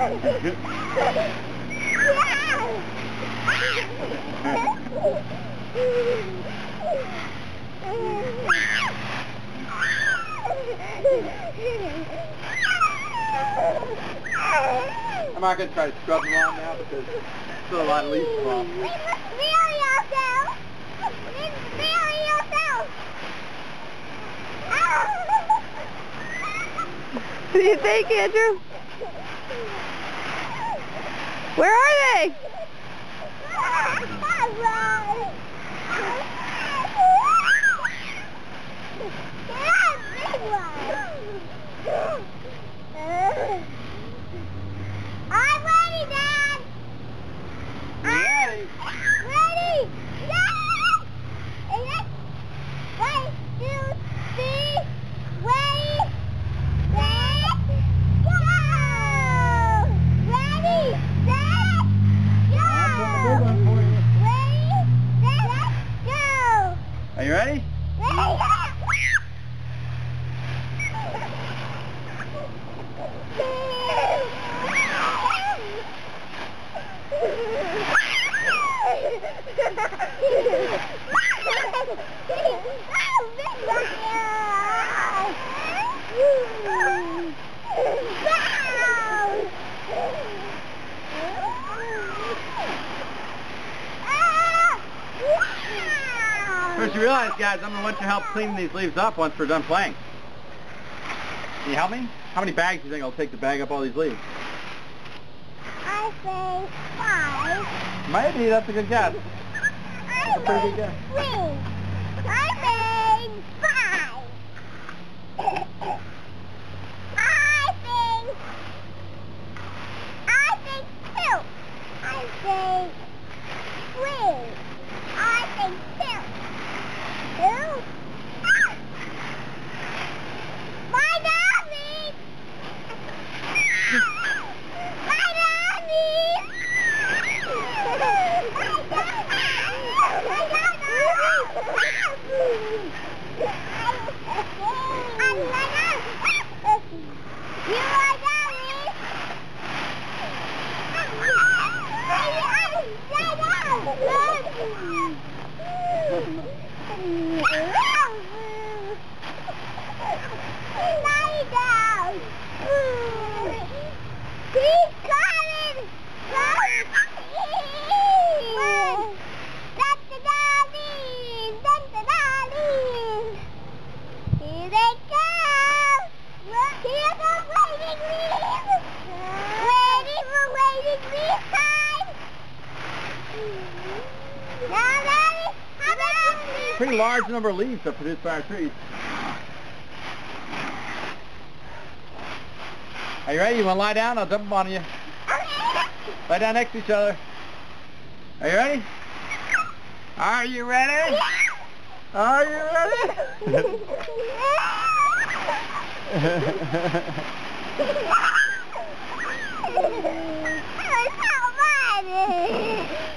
I'm not going to try to scrub them on now because there's still a lot of leaves to fall. Bury yourself! Bury yourself! What do you think, Andrew? Where are they? I'm ready, Dad! Ready? Ready! Yes! And one, two, three, ready, set, go! Ready, set, I'll put the big one go! for you. Ready, set, go! Are you ready? Ready, First you realize, guys, I'm going to want your help cleaning these leaves up once we're done playing. Can you help me? How many bags do you think I'll take to bag up all these leaves? I say five. Maybe, that's a good guess. I a pretty good guess. three. I five. I think. I think two. I say three. I think two. Two. Ah! My daddy. My Lie Pretty large number of leaves are produced by our trees. Are you ready? You want to lie down? I'll dump them on you. Lie down next to each other. Are you ready? Are you ready? Are you ready? Was so funny!